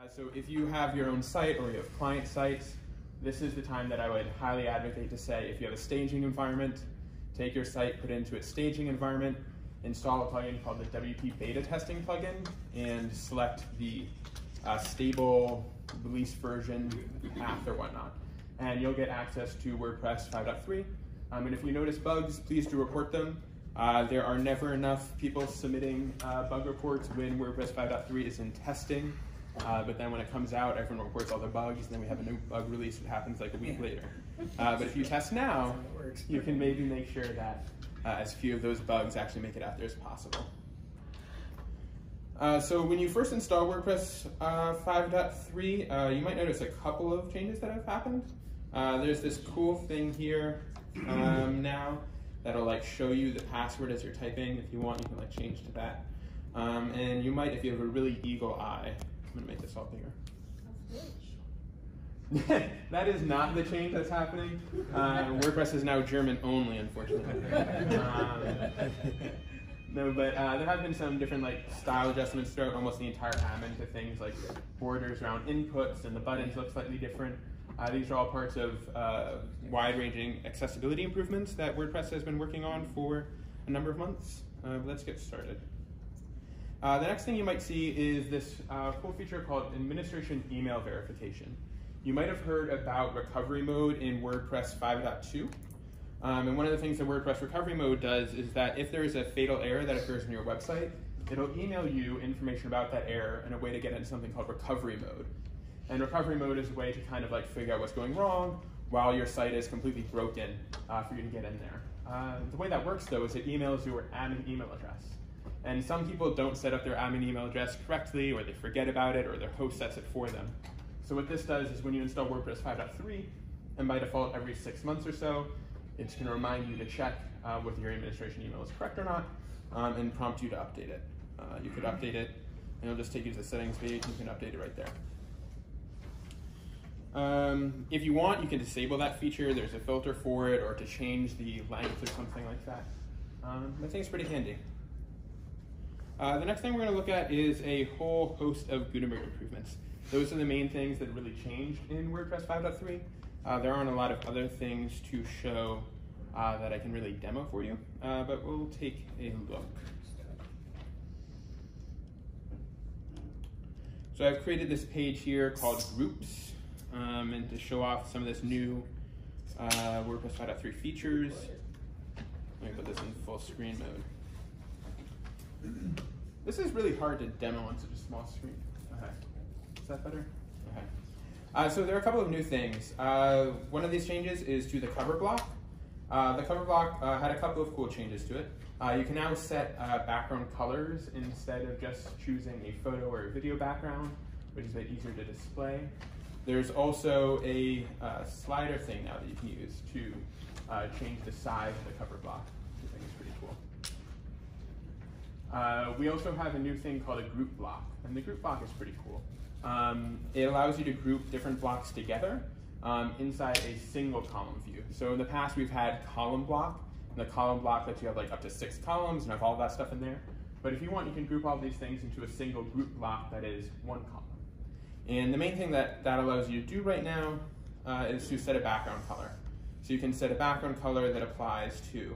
Uh, so if you have your own site or you have client sites, this is the time that I would highly advocate to say if you have a staging environment, take your site, put it into its staging environment, install a plugin called the WP Beta Testing plugin, and select the uh, stable release version path or whatnot. And you'll get access to WordPress 5.3. Um, and if you notice bugs, please do report them. Uh, there are never enough people submitting uh, bug reports when WordPress 5.3 is in testing. Uh, but then when it comes out, everyone reports all their bugs, and then we have a new bug release that happens like a week later. Uh, but if you test now, you can maybe make sure that uh, as few of those bugs actually make it out there as possible. Uh, so when you first install WordPress uh, 5.3, uh, you might notice a couple of changes that have happened. there's this cool thing here um, now that'll like show you the password as you're typing. If you want, you can like change to that. Um, and you might, if you have a really eagle eye, Gonna make this all bigger. that is not the change that's happening. Uh, WordPress is now German only, unfortunately. um, no, but uh, there have been some different like style adjustments throughout almost the entire admin to things like borders around inputs and the buttons look slightly different. Uh, these are all parts of uh, wide-ranging accessibility improvements that WordPress has been working on for a number of months. Uh, let's get started. Uh, the next thing you might see is this uh, cool feature called administration email verification. You might have heard about recovery mode in WordPress 5.2. Um, and one of the things that WordPress recovery mode does is that if there is a fatal error that occurs in your website, it'll email you information about that error and a way to get into something called recovery mode. And recovery mode is a way to kind of like figure out what's going wrong while your site is completely broken uh, for you to get in there. Uh, the way that works though is it emails you your admin email address. And some people don't set up their admin email address correctly, or they forget about it, or their host sets it for them. So what this does is when you install WordPress 5.3, and by default every six months or so, it's going to remind you to check uh, whether your administration email is correct or not, um, and prompt you to update it. Uh, you could update it, and it'll just take you to the settings page, and you can update it right there. Um, if you want, you can disable that feature. There's a filter for it, or to change the length or something like that. Um, I think it's pretty handy. Uh, the next thing we're going to look at is a whole host of Gutenberg improvements. Those are the main things that really changed in WordPress 5.3. Uh, there aren't a lot of other things to show uh, that I can really demo for you, uh, but we'll take a look. So I've created this page here called Groups, um, and to show off some of this new uh, WordPress 5.3 features. Let me put this in full screen mode. This is really hard to demo on such a small screen. Okay. Is that better? Okay. Uh, so there are a couple of new things. Uh, one of these changes is to the cover block. Uh, the cover block uh, had a couple of cool changes to it. Uh, you can now set uh, background colors instead of just choosing a photo or a video background, which is a bit easier to display. There's also a slider thing now that you can use to change the size of the cover block. Uh, we also have a new thing called a group block, and the group block is pretty cool. Um, it allows you to group different blocks together um, inside a single column view. So in the past we've had column block, and the column block lets you have like up to six columns and have all that stuff in there. But if you want, you can group all these things into a single group block that is one column. And the main thing that that allows you to do right now uh, is to set a background color. So you can set a background color that applies to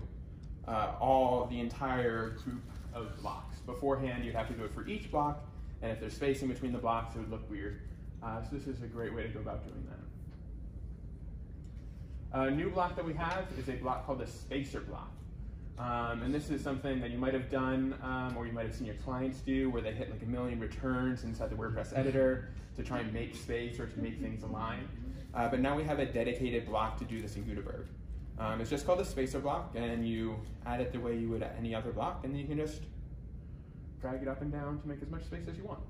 uh, all the entire group of blocks. Beforehand, you'd have to do it for each block, and if there's spacing between the blocks, it would look weird. Uh, so this is a great way to go about doing that. A new block that we have is a block called the spacer block. Um, and this is something that you might have done um, or you might have seen your clients do where they hit like a million returns inside the WordPress editor to try and make space or to make things align. Uh, but now we have a dedicated block to do this in Gutenberg. Um, it's just called a spacer block, and you add it the way you would any other block, and then you can just drag it up and down to make as much space as you want.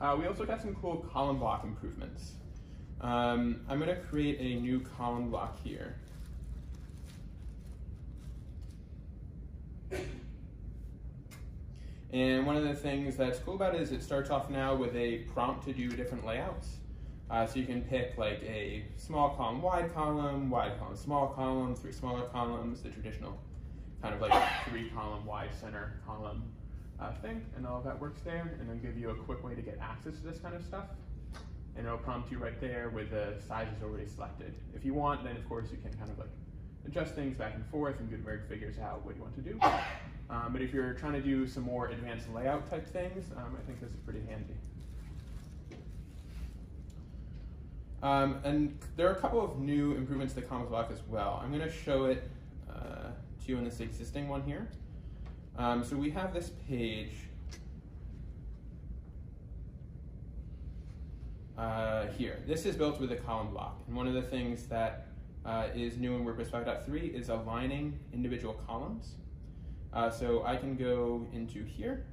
Uh, we also got some cool column block improvements. Um, I'm going to create a new column block here. And one of the things that's cool about it is it starts off now with a prompt to do different layouts. Uh, so you can pick like a small column, wide column, wide column, small column, three smaller columns, the traditional kind of like three column wide center column uh, thing, and all of that works there, and it'll give you a quick way to get access to this kind of stuff. And it'll prompt you right there with the sizes already selected. If you want, then of course you can kind of like adjust things back and forth, and Gutenberg figures out what you want to do. Um, but if you're trying to do some more advanced layout type things, um, I think this is pretty handy. Um, and there are a couple of new improvements to the Columns block as well. I'm going to show it uh, to you in this existing one here. Um, so we have this page uh, here. This is built with a column block. And one of the things that uh, is new in WordPress 5.3 is aligning individual columns. Uh, so I can go into here,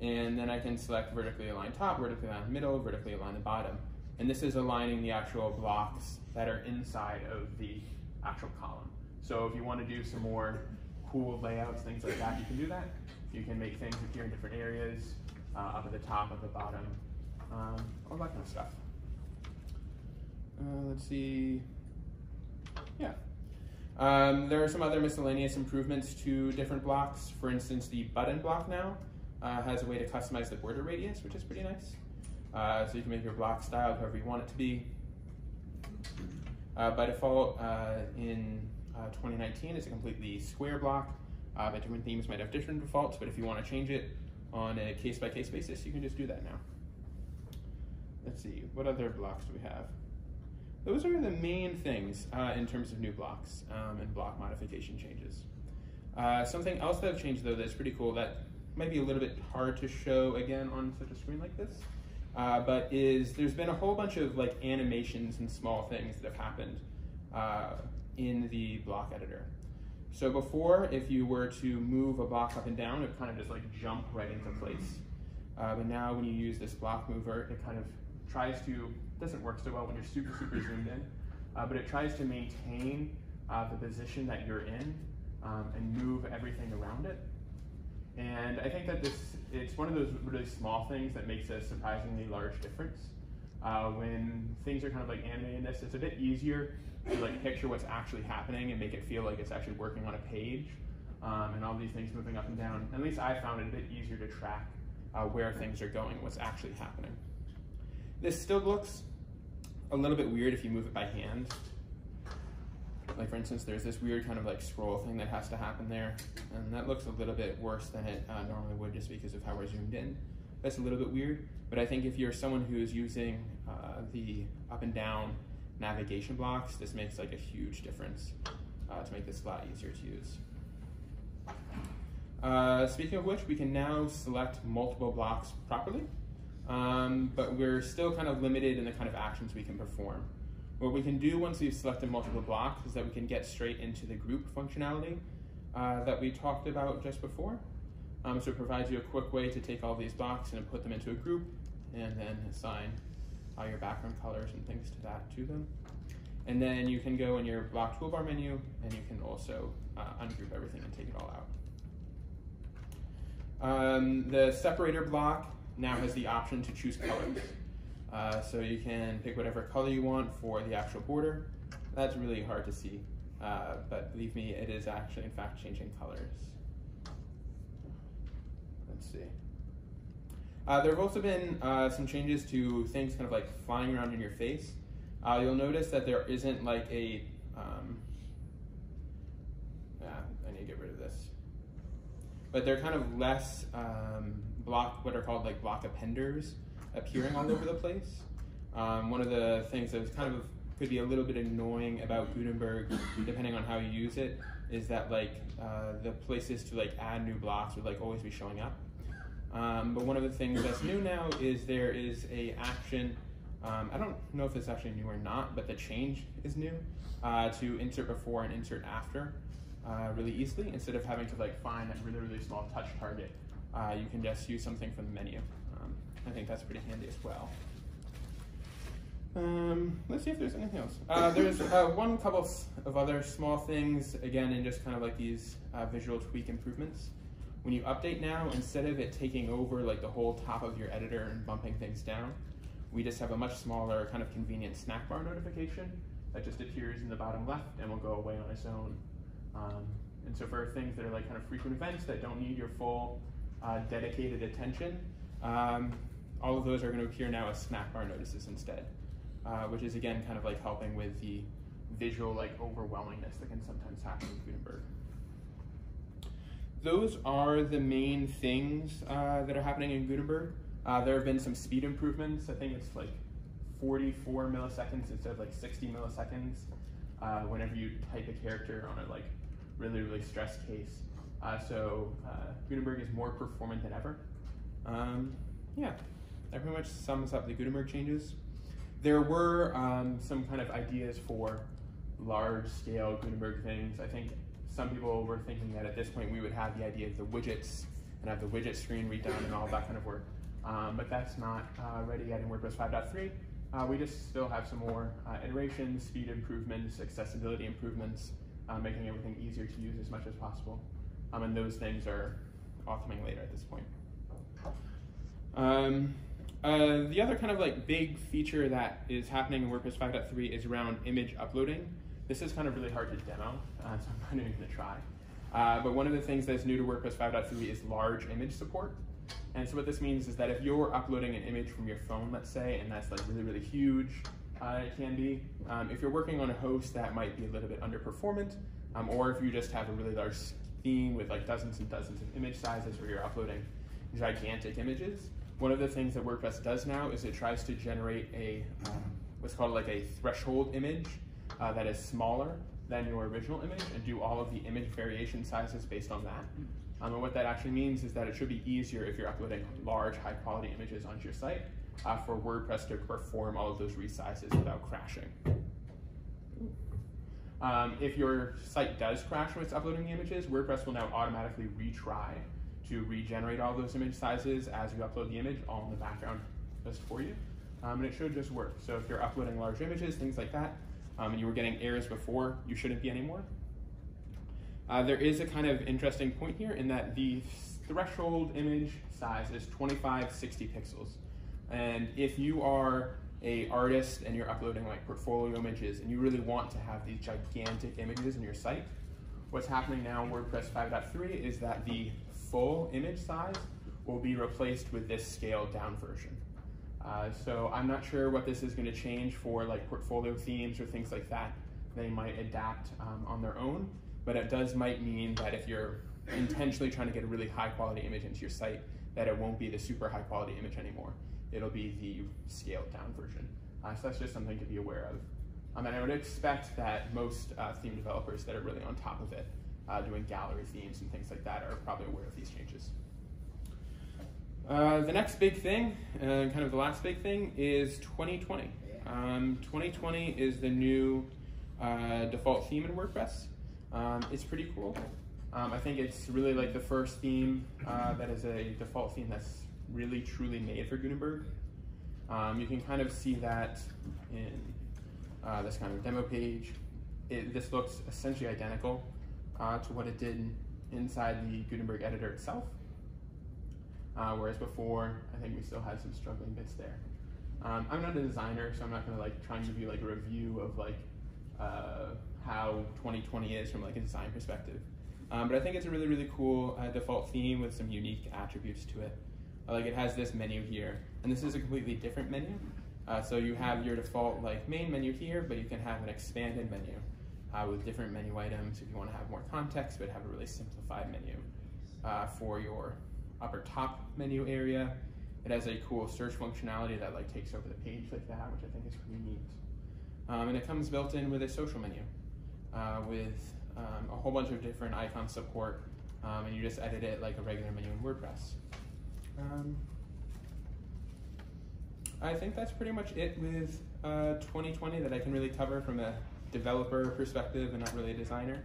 and then I can select vertically align top, vertically align middle, vertically align the bottom. And this is aligning the actual blocks that are inside of the actual column. So if you want to do some more cool layouts, things like that, you can do that. You can make things appear in different areas, uh, up at the top, at the bottom, um, all that kind of stuff. Uh, let's see. Yeah. Um, there are some other miscellaneous improvements to different blocks. For instance, the button block now uh, has a way to customize the border radius, which is pretty nice. Uh, so you can make your block style however you want it to be. Uh, by default, uh, in uh, 2019, it's a completely square block, uh, but different themes might have different defaults, but if you want to change it on a case-by-case -case basis, you can just do that now. Let's see, what other blocks do we have? Those are the main things uh, in terms of new blocks um, and block modification changes. Uh, something else that I've changed though that's pretty cool that might be a little bit hard to show again on such a screen like this, uh, but is there's been a whole bunch of like animations and small things that have happened uh, in the block editor. So before, if you were to move a block up and down, it kind of just like jump right into place. Uh, but now when you use this block mover, it kind of tries to, doesn't work so well when you're super, super zoomed in, uh, but it tries to maintain uh, the position that you're in um, and move everything around it. And I think that this, it's one of those really small things that makes a surprisingly large difference. Uh, when things are kind of like animated in this, it's a bit easier to like picture what's actually happening and make it feel like it's actually working on a page. Um, and all these things moving up and down. At least I found it a bit easier to track uh, where things are going, what's actually happening. This still looks a little bit weird if you move it by hand. Like for instance, there's this weird kind of like scroll thing that has to happen there. And that looks a little bit worse than it uh, normally would just because of how we're zoomed in. That's a little bit weird. But I think if you're someone who is using uh, the up and down navigation blocks, this makes like a huge difference uh, to make this a lot easier to use. Uh, speaking of which, we can now select multiple blocks properly, um, but we're still kind of limited in the kind of actions we can perform. What we can do once we've selected multiple blocks is that we can get straight into the group functionality uh, that we talked about just before. Um, so it provides you a quick way to take all these blocks and put them into a group and then assign all your background colors and things to that to them. And then you can go in your block toolbar menu and you can also uh, ungroup everything and take it all out. Um, the separator block now has the option to choose colors. Uh, so you can pick whatever color you want for the actual border. That's really hard to see, uh, but believe me, it is actually in fact changing colors. Let's see. Uh, there have also been uh, some changes to things kind of like flying around in your face. Uh, you'll notice that there isn't like a, um, yeah, I need to get rid of this. But they're kind of less um, block, what are called like block appenders appearing all over the place. Um, one of the things that is kind of could be a little bit annoying about Gutenberg, depending on how you use it, is that like uh, the places to like add new blocks would like always be showing up. Um, but one of the things that's new now is there is a action. Um, I don't know if it's actually new or not, but the change is new uh, to insert before and insert after uh, really easily instead of having to like find that really really small touch target. Uh, you can just use something from the menu. I think that's pretty handy as well. Um, let's see if there's anything else. Uh, there's uh, one couple of other small things, again, in just kind of like these uh, visual tweak improvements. When you update now, instead of it taking over like the whole top of your editor and bumping things down, we just have a much smaller kind of convenient snack bar notification that just appears in the bottom left and will go away on its own. Um, and so for things that are like kind of frequent events that don't need your full uh, dedicated attention, um, all of those are going to appear now as snack bar notices instead, uh, which is again kind of like helping with the visual like overwhelmingness that can sometimes happen in Gutenberg. Those are the main things uh, that are happening in Gutenberg. Uh, there have been some speed improvements. I think it's like 44 milliseconds instead of like 60 milliseconds uh, whenever you type a character on a like really, really stressed case. Uh, so uh, Gutenberg is more performant than ever. Um, yeah, that pretty much sums up the Gutenberg changes. There were um, some kind of ideas for large scale Gutenberg things. I think some people were thinking that at this point we would have the idea of the widgets and have the widget screen redone and all that kind of work. Um, but that's not uh, ready yet in WordPress 5.3. Uh, we just still have some more uh, iterations, speed improvements, accessibility improvements, uh, making everything easier to use as much as possible. Um, and those things are all coming later at this point. Um, uh, the other kind of like big feature that is happening in WordPress 5.3 is around image uploading. This is kind of really hard to demo, uh, so I'm not even gonna try. Uh, but one of the things that's new to WordPress 5.3 is large image support. And so what this means is that if you're uploading an image from your phone, let's say, and that's like really, really huge, uh, it can be. Um, if you're working on a host that might be a little bit underperformant, um, or if you just have a really large theme with like dozens and dozens of image sizes where you're uploading gigantic images, one of the things that WordPress does now is it tries to generate a um, what's called like a threshold image uh, that is smaller than your original image and do all of the image variation sizes based on that. Um, and what that actually means is that it should be easier if you're uploading large, high quality images onto your site uh, for WordPress to perform all of those resizes without crashing. Um, if your site does crash when it's uploading the images, WordPress will now automatically retry to regenerate all those image sizes as you upload the image all in the background just for you. Um, and it should just work. So if you're uploading large images, things like that, um, and you were getting errors before, you shouldn't be anymore. Uh, there is a kind of interesting point here in that the threshold image size is 2560 pixels. And if you are a artist and you're uploading like portfolio images and you really want to have these gigantic images in your site, what's happening now in WordPress 5.3 is that the full image size will be replaced with this scaled down version. Uh, so I'm not sure what this is going to change for like portfolio themes or things like that. They might adapt um, on their own, but it does might mean that if you're intentionally trying to get a really high quality image into your site, that it won't be the super high quality image anymore. It'll be the scaled down version. Uh, so that's just something to be aware of. Um, and I would expect that most uh, theme developers that are really on top of it, uh, doing gallery themes and things like that, are probably aware of these changes. Uh, the next big thing, and kind of the last big thing, is 2020. Um, 2020 is the new uh, default theme in WordPress. Um, it's pretty cool. Um, I think it's really like the first theme uh, that is a default theme that's really truly made for Gutenberg. Um, you can kind of see that in uh, this kind of demo page. It, this looks essentially identical uh, to what it did inside the Gutenberg editor itself. Uh, whereas before, I think we still had some struggling bits there. Um, I'm not a designer, so I'm not gonna like try and give you like a review of like uh, how 2020 is from like a design perspective. Um, but I think it's a really, really cool uh, default theme with some unique attributes to it. Like it has this menu here, and this is a completely different menu. Uh, so you have your default like main menu here, but you can have an expanded menu uh, with different menu items if you want to have more context, but have a really simplified menu uh, for your upper top menu area. It has a cool search functionality that like takes over the page like that, which I think is pretty neat. Um, and it comes built in with a social menu uh, with um, a whole bunch of different icon support, um, and you just edit it like a regular menu in WordPress. Um, I think that's pretty much it with uh, 2020 that I can really cover from a developer perspective and not really a designer.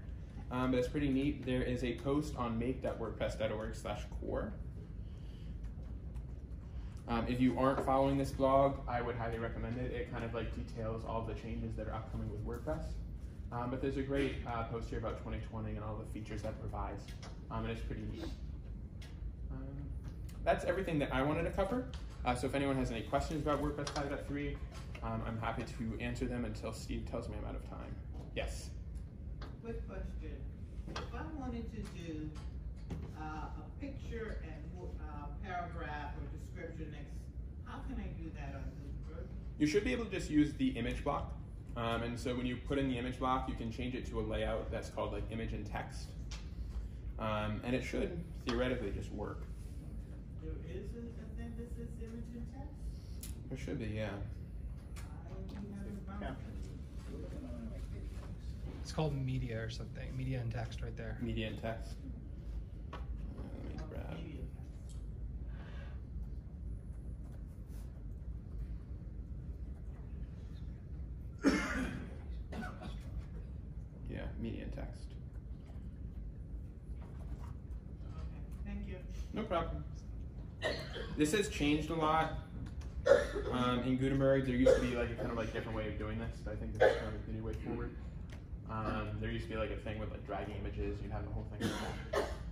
Um, but it's pretty neat. There is a post on make.wordpress.org slash core. Um, if you aren't following this blog, I would highly recommend it. It kind of like details all the changes that are upcoming with WordPress. Um, but there's a great uh, post here about 2020 and all the features that provides, um, and it's pretty neat. Um, that's everything that I wanted to cover. Uh, so if anyone has any questions about WordPress 5.3, um, I'm happy to answer them until Steve tells me I'm out of time. Yes? Quick question. If I wanted to do uh, a picture and, uh, paragraph or description next, how can I do that on Gutenberg? You should be able to just use the image block. Um, and so when you put in the image block, you can change it to a layout that's called like image and text. Um, and it should theoretically just work. There is a, a thing that says image and text? There should be, yeah. I haven't found Yeah. It's called media or something. Media and text right there. Media and text. Let me grab. Yeah, media and text. Okay, thank you. No problem. This has changed a lot. Um, in Gutenberg, there used to be like a kind of like different way of doing this, but I think this is kind of the new way forward. Um, there used to be like a thing with like dragging images, you'd have the whole thing.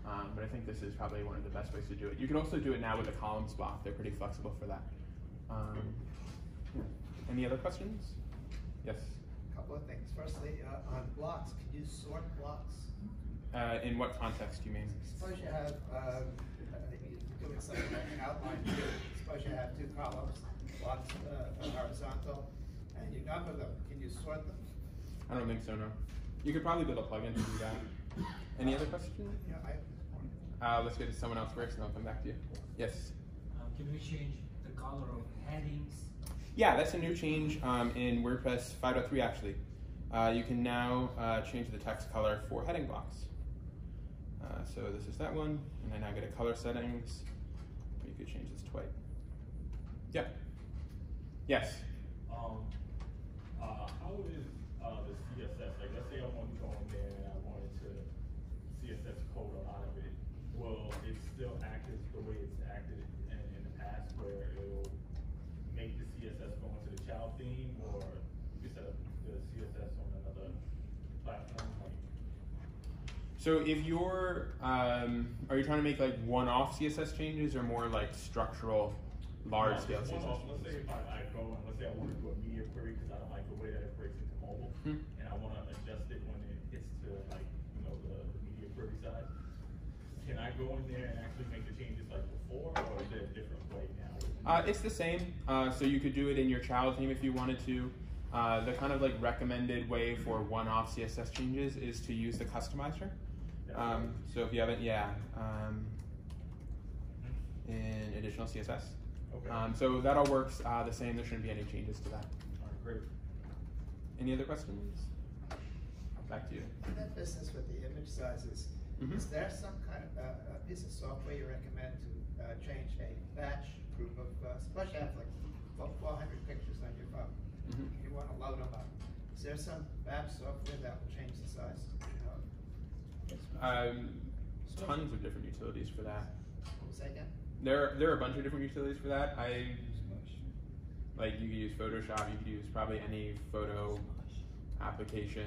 Um, but I think this is probably one of the best ways to do it. You can also do it now with the columns block, they're pretty flexible for that. Um, yeah. Any other questions? Yes. A couple of things. Firstly, uh, on blocks, can you sort blocks? Uh, in what context do you mean? Suppose you have, um, doing something like an outline view. Suppose you have two columns, blocks uh, horizontal, and you number them. Can you sort them? I don't think so, no. You could probably build a plugin to do that. Any other questions? Yeah, I, Uh, let's go to someone else first and I'll come back to you. Yes. Uh, can we change the color of headings? Yeah, that's a new change um, in WordPress 5.3 actually. Uh, you can now uh, change the text color for heading blocks. Uh, so this is that one, and I now go to color settings. You could change this to white. Yeah. Yes. Um, uh, how is, uh, the CSS, like, let's say I want to go in there and I wanted to CSS code a lot of it, will it still act as the way it's acted in, in the past, where it'll make the CSS go into the child theme, or you set up the CSS on another platform, like, So if you're, um, are you trying to make like one-off CSS changes or more like structural, large-scale No, CSS Let's say if I, I go and let's say I wanna do a media query, cause I don't like the way that it breaks into mobile, Hmm. and I wanna adjust it when it gets to like, you know, the, the media query side. Can I go in there and actually make the changes like before, or is there a different way now? Uh, it's the same. Uh, so you could do it in your child theme if you wanted to. Uh, the kind of like recommended way for one-off CSS changes is to use the customizer. Um, so if you haven't, yeah, um, in additional CSS. Okay. Um, so that all works uh, the same. There shouldn't be any changes to that. Alright, great. Any other questions? Back to you. in that business with the image sizes, Mhm. is there some kind of, uh, a piece of software you recommend to, uh, change a batch group of, uh, suppose you have like four hundred pictures on your phone? Mhm. You wanna load them up. Is there some batch software that will change the size? Um, tons of different utilities for that. What was that again? There, there are a bunch of different utilities for that. I like you could use Photoshop. You could use probably any photo application.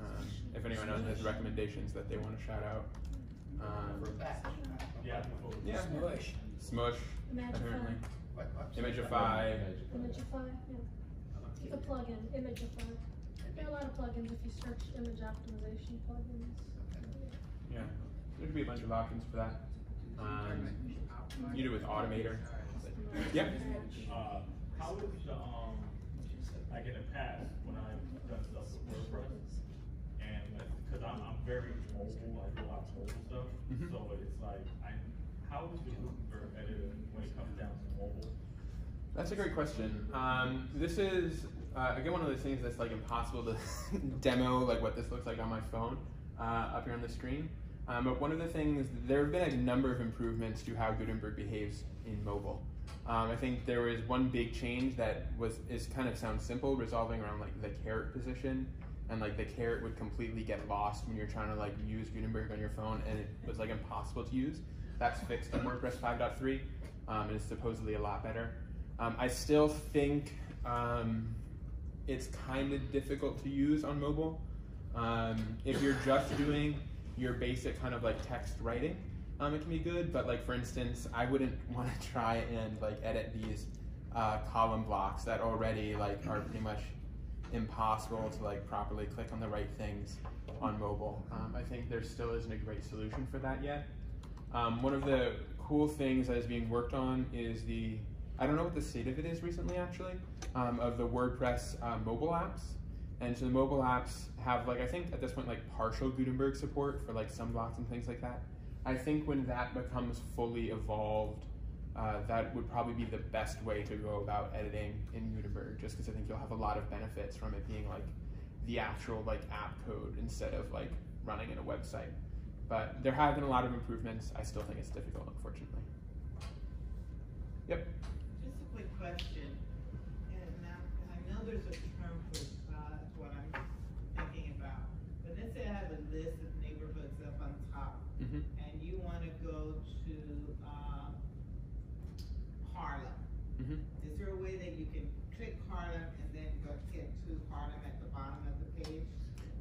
Um, if anyone else has recommendations that they want to shout out, um, For batch? Yeah, before. yeah, Smush, Imagify. apparently, What, what? Imagify. Imagify, yeah. It's a plugin, Imagify. There are a lot of plugins if you search image optimization plugins. Yeah, there could be a bunch of options for that. Um, you do it with Automator. Yep. Uh, how is the, um, like in the past, when I've done stuff with WordPress, and like, cause I'm, I'm very mobile, I do a lot of mobile stuff, Mhm. so it's like, I, how is the Gutenberg editor when it comes down to mobile? That's a great question. Um, this is uh, again one of those things that's like impossible to demo like what this looks like on my phone uh, up here on the screen. Um, but one of the things there have been a number of improvements to how Gutenberg behaves in mobile. Um, I think there was one big change that was is kind of sounds simple, resolving around like the caret position, and like the caret would completely get lost when you're trying to like use Gutenberg on your phone, and it was like impossible to use. That's fixed in WordPress 5.3, um, and it's supposedly a lot better. Um, I still think um, it's kind of difficult to use on mobile. Um, if you're just doing your basic kind of like text writing, um, it can be good. But like for instance, I wouldn't want to try and like edit these uh, column blocks that already like are pretty much impossible to like properly click on the right things on mobile. Um, I think there still isn't a great solution for that yet. Um, one of the cool things that is being worked on is the I don't know what the state of it is recently actually um, of the WordPress uh, mobile apps. And so the mobile apps have like I think at this point like partial Gutenberg support for like some blocks and things like that. I think when that becomes fully evolved, uh, that would probably be the best way to go about editing in Gutenberg, just because I think you'll have a lot of benefits from it being like the actual like app code instead of like running in a website. But there have been a lot of improvements. I still think it's difficult, unfortunately. Yep. Just a quick question, and now, I know there's a term for, uh, what I'm thinking about. But let's say I have a list of neighborhoods up on top, hmm and you wanna go to, uh, Harlem. hmm Is there a way that you can click Harlem and then go get to Harlem at the bottom of the page?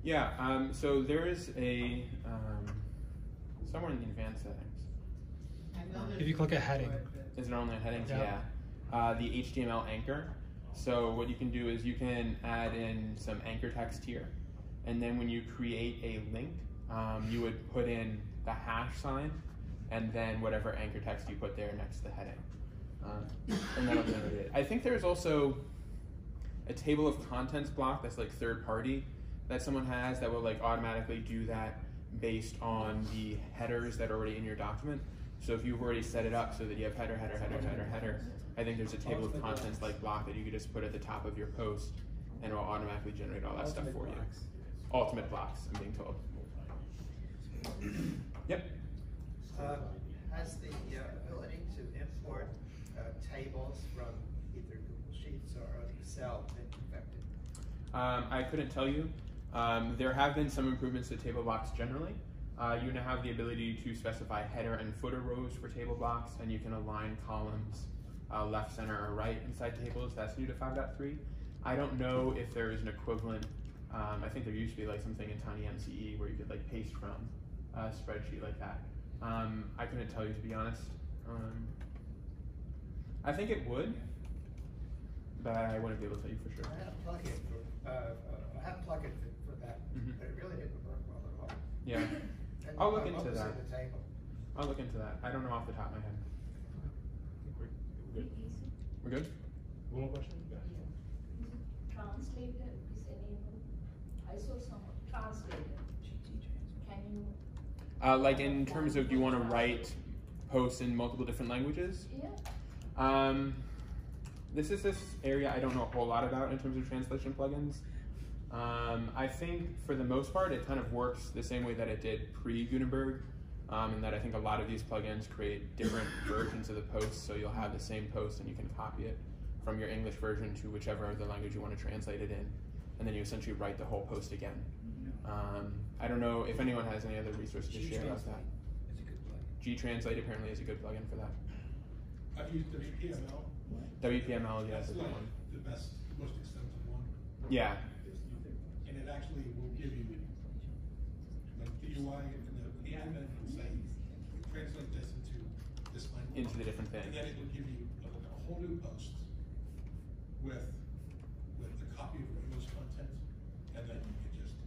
Yeah. Um, so there is a um, somewhere in the advanced settings. I know there's. If you click a heading. but- Is it only headings? Yeah. Yeah. Uh, the HTML anchor. So what you can do is you can add in some anchor text here, and then when you create a link, um, you would put in the hash sign, and then whatever anchor text you put there next to the heading, uh, and that'll generate it. I think there's also a table of contents block that's like third party that someone has that will like automatically do that based on the headers that are already in your document. So if you've already set it up so that you have header, header, header, header, header, I think there's a table of contents like block that you could just put at the top of your post and it will automatically generate all that stuff for you. Ultimate blocks, I'm being told. Yep. Uh, Has the uh, ability to import uh, tables from either Google Sheets or Excel been perfected? Um, I couldn't tell you. Um, there have been some improvements to table blocks generally. Uh, you now have the ability to specify header and footer rows for table blocks, and you can align columns uh, left, center, or right inside tables. That's new to 5.3. I don't know if there is an equivalent. Um, I think there used to be like something in Tiny MCE where you could like paste from a spreadsheet like that. Um, I couldn't tell you to be honest. Um, I think it would, but I wouldn't be able to tell you for sure. I for, uh, I had a plugin for, for that, Mhm. but it really didn't work well at all. Yeah. And I'll look what into was that. the table? I'll look into that. I don't know off the top of my head. We're good. We're good? One more question? Translator is enabled. I saw some translator. Can you, Uh, like in terms of do you want to write posts in multiple different languages? yeah, Um, this is this area I don't know a whole lot about in terms of translation plugins. Um, I think for the most part it kind of works the same way that it did pre Gutenberg, um, in that I think a lot of these plugins create different versions of the post, so you'll have the same post and you can copy it from your English version to whichever other language you want to translate it in, and then you essentially write the whole post again. Um, I don't know if anyone has any other resources to share about that. It's a good plugin. G Translate apparently is a good plugin for that. I've used WPML. WPML, yes, That's is the one. the best, most extensive one. Yeah. And it actually will give you, like, the UI and the, the admin will say, translate this into this language. Into the different things. And then it will give you a, a whole new post with, with the copy of the English content, and then you can just.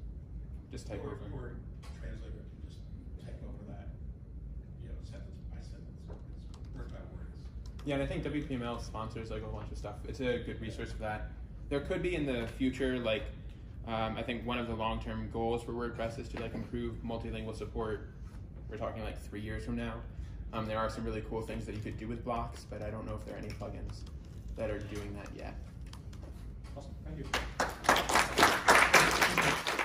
Just type your- over. Your translator can just type over that, you know, sentence by sentence, it's word by word. Yeah, and I think WPML sponsors like a whole bunch of stuff. It's a good resource for that. There could be in the future, like, um, I think one of the long-term goals for WordPress is to like improve multilingual support. We're talking like three years from now. Um, there are some really cool things that you could do with blocks, but I don't know if there are any plugins that are doing that yet. Awesome, thank you.